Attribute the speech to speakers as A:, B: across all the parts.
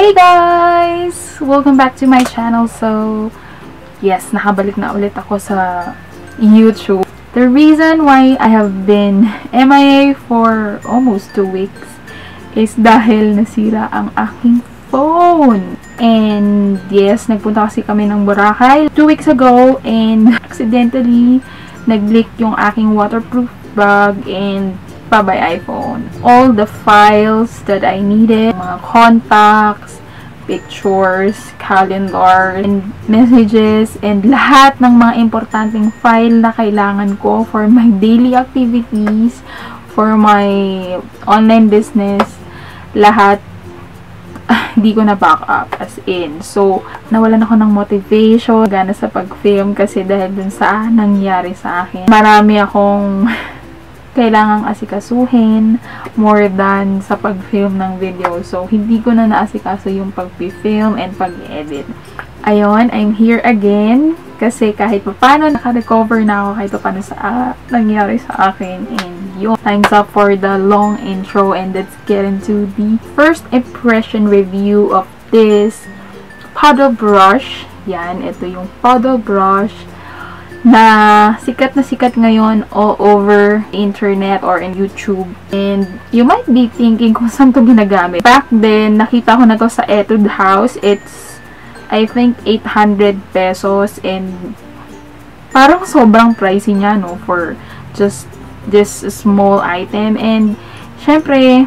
A: Hey guys! Welcome back to my channel. So, yes, nakabalik na ulit ako sa YouTube. The reason why I have been MIA for almost 2 weeks is dahil nasira ang aking phone. And yes, nagpunta kasi kami ng Boracay 2 weeks ago and accidentally nag-leak yung aking waterproof bag and pa by iPhone. All the files that I needed, mga contacts, pictures, calendar, and messages, and lahat ng mga importanteng file na kailangan ko for my daily activities, for my online business, lahat hindi ko na back up as in. So, nawalan ako ng motivation, gana sa pag-film kasi dahil dun sa nangyari sa akin. Marami akong kailangang asikasuhin more than sa pag-film ng video. So, hindi ko na naasikaso yung pag-film and pag-edit. Ayun, I'm here again kasi kahit pa paano naka-recover na ako kahit pa paano sa uh, nangyari sa akin and yun. Time's up for the long intro and let's get into the first impression review of this paddle brush. Yan, ito yung paddle brush na sikat na sikat ngayon all over internet or in YouTube. And you might be thinking kung saan to ginagamit. Back then, nakita ko na to sa Etude House. It's, I think, 800 pesos and parang sobrang pricey niya, no, for just this small item. And, syempre,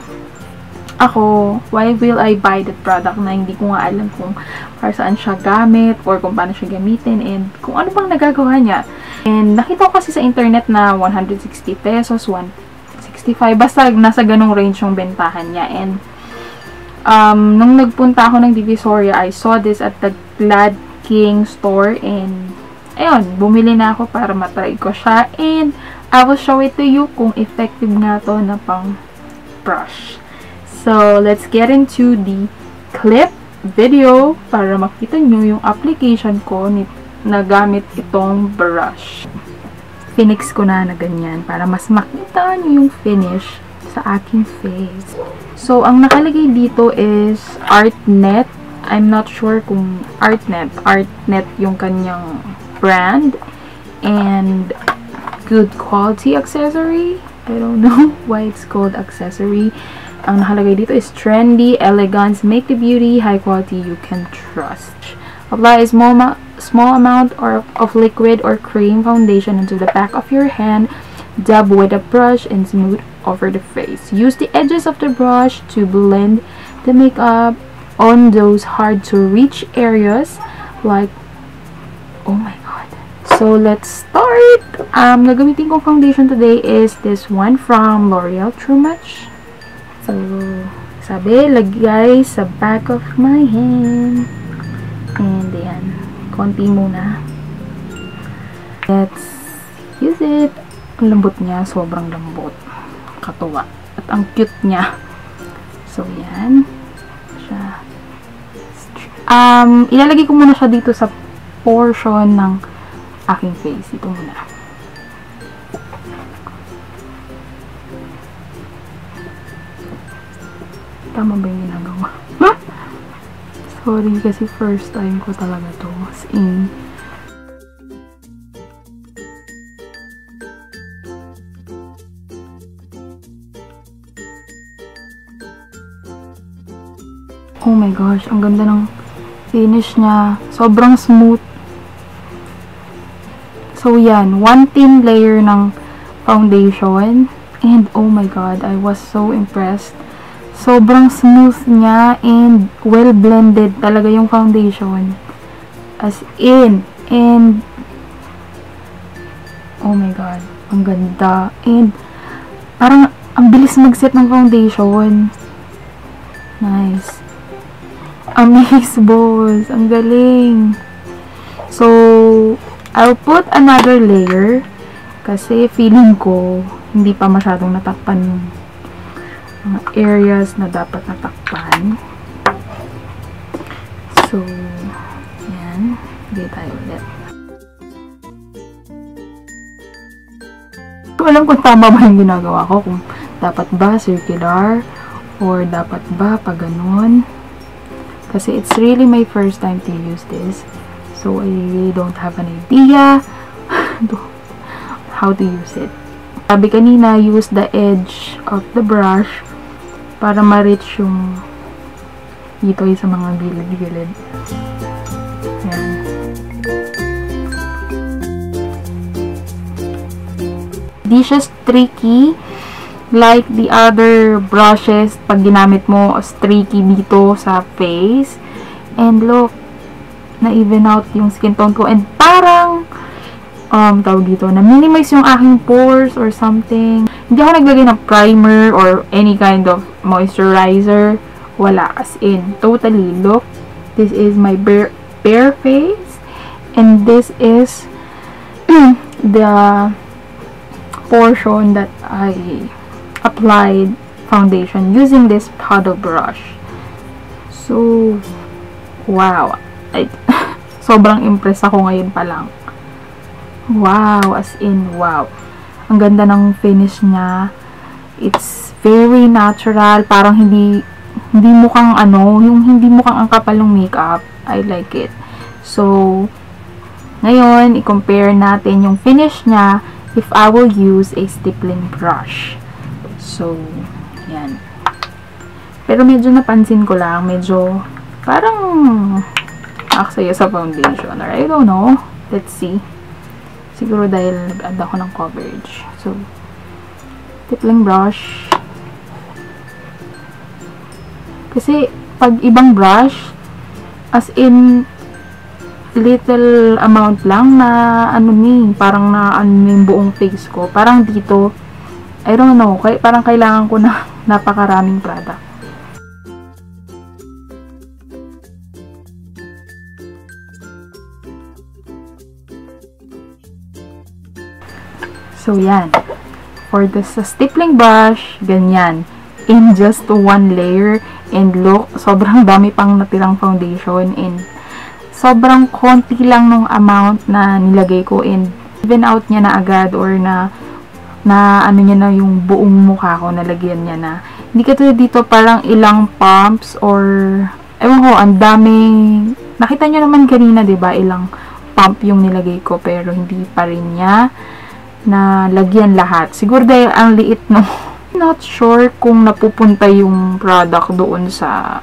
A: ako, why will I buy that product na hindi ko nga alam kung para saan siya gamit or kung paano siya gamitin and kung ano bang nagagawa niya. And nakita ko kasi sa internet na 160 pesos, 165, basta nasa ganong range yung bentahan niya. And um, nung nagpunta ako ng Divisoria, I saw this at the Glad King store and ayun, bumili na ako para matry ko siya and I will show it to you kung effective nga to na pang brush. So, let's get into the clip video para makita nyo yung application ko ni, na gamit itong brush. Finix ko na na ganyan para mas makita nyo yung finish sa aking face. So, ang nakalagay dito is Artnet. I'm not sure kung Artnet. Artnet yung kanyang brand. And good quality accessory. I don't know why it's called accessory. Ang nakalagay dito is trendy, elegance, make the beauty, high quality you can trust. Apply a small, small amount or, of liquid or cream foundation into the back of your hand. Dab with a brush and smooth over the face. Use the edges of the brush to blend the makeup on those hard to reach areas like oh my god so let's start um gagamitin kong foundation today is this one from L'Oreal True Match So, sabi, lagay sa back of my hand. And, yan. Konti muna. Let's use it. Ang lambot niya. Sobrang lambot. Katuwa. At ang cute niya. So, yan. Siya. Um, ilalagay ko muna siya dito sa portion ng aking face. Ito muna. Tama ba yung ginagawa? Sorry, kasi first time ko talaga to. As in, Oh my gosh, ang ganda ng finish niya. Sobrang smooth. So, yan. One thin layer ng foundation. And, oh my god, I was so impressed sobrang smooth niya and well blended talaga yung foundation. As in, and oh my god, ang ganda. And parang ang bilis mag-set ng foundation. Nice. Amaze, boss. Ang galing. So, I'll put another layer kasi feeling ko hindi pa masyadong natakpan yung mga areas na dapat natakpan. So, yan. Hindi tayo ulit. So, alam kung tama ba yung ginagawa ko. Kung dapat ba circular or dapat ba pag ganun. Kasi it's really my first time to use this. So, I really don't have an idea how to use it. Sabi kanina, use the edge of the brush para ma-reach yung dito sa mga gilid-gilid. Yan. Di siya tricky like the other brushes pag ginamit mo streaky dito sa face. And look, na-even out yung skin tone ko. And parang, um, tawag dito, na-minimize yung aking pores or something. Hindi ako naglagay ng primer or any kind of moisturizer. Wala. As in, totally, look, this is my bare, bare face. And this is the portion that I applied foundation using this paddle brush. So, wow. I, sobrang impress ako ngayon pa lang. Wow, as in, wow. Ang ganda ng finish niya. It's very natural. Parang hindi, hindi mukhang ano, yung hindi mukhang ang kapal ng makeup. I like it. So, ngayon, i-compare natin yung finish niya if I will use a stippling brush. So, yan. Pero medyo napansin ko lang, medyo parang aksaya sa foundation. Or I don't know. Let's see. Siguro dahil nag-add ako ng coverage. So, stippling brush. Kasi, pag ibang brush, as in, little amount lang na, ano ni, parang na, ano yung buong face ko. Parang dito, I don't know, kay, parang kailangan ko na napakaraming product. So, yan. For the stippling brush, ganyan. In just one layer. And look, sobrang dami pang natirang foundation. And sobrang konti lang nung amount na nilagay ko. And even out niya na agad or na na ano niya na yung buong mukha ko, nalagyan niya na. Hindi katulad dito parang ilang pumps or ewan ko, ang daming nakita niyo naman kanina, ba? Ilang pump yung nilagay ko pero hindi pa rin niya na lagyan lahat. Siguro dahil ang liit no. Not sure kung napupunta yung product doon sa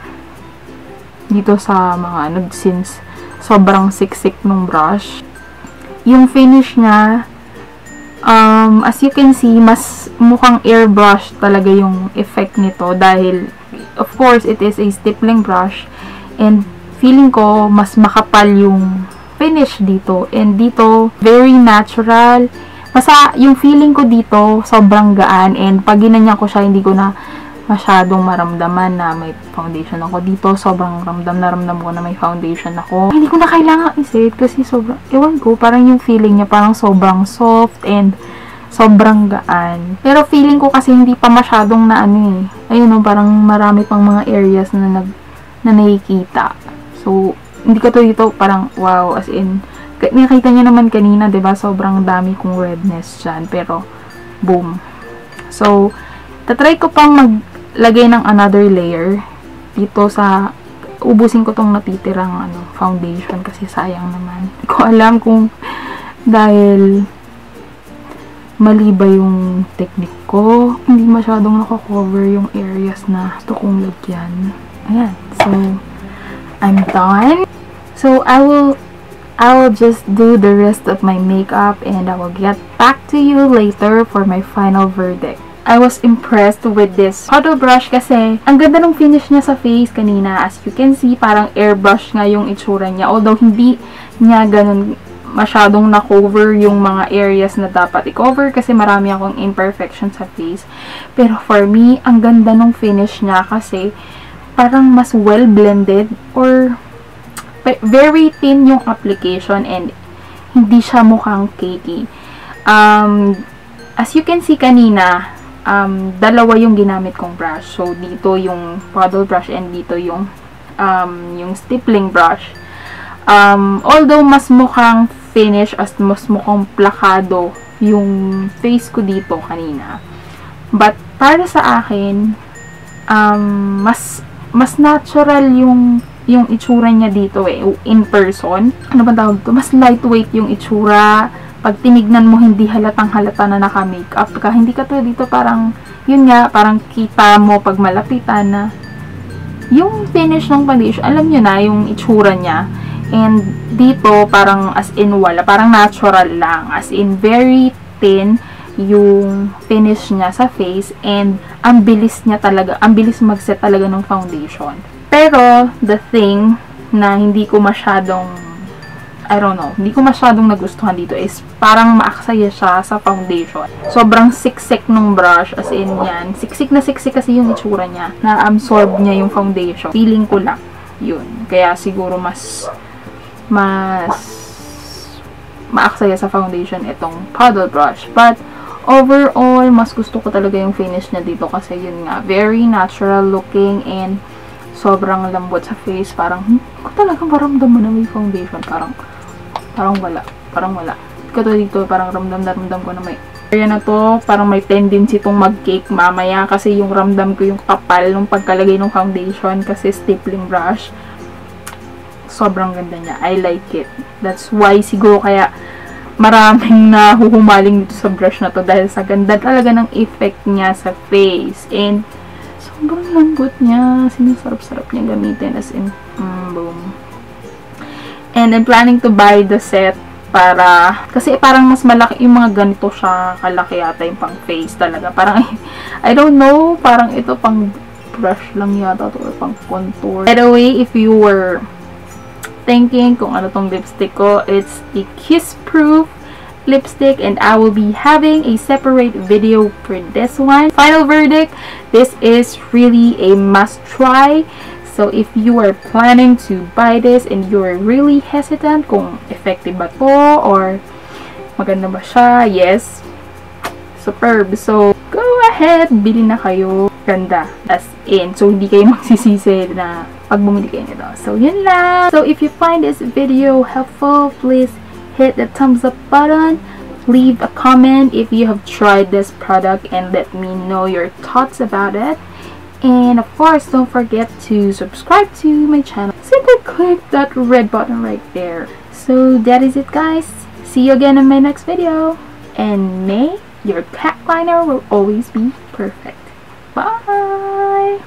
A: dito sa mga ano since sobrang siksik ng brush. Yung finish niya um, as you can see, mas mukhang airbrush talaga yung effect nito dahil, of course, it is a stippling brush and feeling ko mas makapal yung finish dito. And dito, very natural. Masa, yung feeling ko dito, sobrang gaan and pag ginanyan ko siya, hindi ko na masyadong maramdaman na may foundation ako dito. Sobrang ramdam na ramdam ko na may foundation ako. Hindi ko na kailangan isit kasi sobrang, ewan ko, parang yung feeling niya parang sobrang soft and sobrang gaan. Pero feeling ko kasi hindi pa masyadong na ano eh. Ayun no, parang marami pang mga areas na nag na nakikita. So, hindi ko to dito parang wow, as in, nakita niyo naman kanina, ba Sobrang dami kong redness dyan. Pero, boom. So, tatry ko pang mag lagay ng another layer dito sa ubusin ko tong natitirang ano, foundation kasi sayang naman. Ko alam kung dahil mali ba yung technique ko. Hindi masyadong nako-cover yung areas na gusto kong lagyan. Ayan. So, I'm done. So, I will I will just do the rest of my makeup and I will get back to you later for my final verdict. I was impressed with this paddle brush kasi ang ganda ng finish niya sa face kanina. As you can see, parang airbrush nga yung itsura niya. Although hindi niya ganun masyadong na-cover yung mga areas na dapat i-cover kasi marami akong imperfection sa face. Pero for me, ang ganda ng finish niya kasi parang mas well blended or very thin yung application and hindi siya mukhang cakey. Um, as you can see kanina, um, dalawa yung ginamit kong brush. So, dito yung paddle brush and dito yung um, yung stippling brush. Um, although, mas mukhang finish as mas mukhang plakado yung face ko dito kanina. But, para sa akin, um, mas mas natural yung yung itsura niya dito eh, in person. Ano ba tawag to? Mas lightweight yung itsura. Pag tinignan mo, hindi halatang halata na naka-makeup ka. Hindi ka to dito parang, yun nga, parang kita mo pag malapitan na yung finish ng foundation, alam nyo na yung itsura niya. And dito, parang as in wala, parang natural lang. As in very thin yung finish niya sa face and ang bilis niya talaga, ang bilis mag-set talaga ng foundation. Pero, the thing na hindi ko masyadong I don't know, hindi ko masyadong nagustuhan dito is parang maaksaya siya sa foundation. Sobrang siksik nung brush, as in yan. Siksik na siksik kasi yung itsura niya. Na-absorb niya yung foundation. Feeling ko lang. Yun. Kaya siguro mas mas maaksaya sa foundation itong paddle brush. But, overall, mas gusto ko talaga yung finish niya dito kasi yun nga, very natural looking and sobrang lambot sa face. Parang, hindi ko talaga maramdam na may foundation. Parang, parang wala. Parang wala. Kato dito, parang ramdam na ramdam ko na may area na to, parang may tendency itong mag-cake mamaya kasi yung ramdam ko yung kapal nung pagkalagay ng foundation kasi stippling brush. Sobrang ganda niya. I like it. That's why siguro kaya maraming nahuhumaling dito sa brush na to dahil sa ganda talaga ng effect niya sa face. And sobrang lambot niya. Sinasarap-sarap niya gamitin as in, mm, boom. And I'm planning to buy the set para, kasi parang mas malaki yung mga ganito siya kalaki yata yung pang face talaga. Parang, I don't know, parang ito pang brush lang yata to or pang contour. By the way, if you were thinking kung ano tong lipstick ko, it's a kiss-proof lipstick and I will be having a separate video for this one. Final verdict, this is really a must try. So, if you are planning to buy this and you're really hesitant kung effective ba to or maganda ba siya, yes, superb. So, go ahead, bili na kayo. Ganda. As in. So, hindi kayo magsisisi na pag bumili kayo nito. So, yun lang. So, if you find this video helpful, please hit the thumbs up button. Leave a comment if you have tried this product and let me know your thoughts about it. And of course, don't forget to subscribe to my channel. Simply click that red button right there. So that is it guys. See you again in my next video. And may your cat liner will always be perfect. Bye!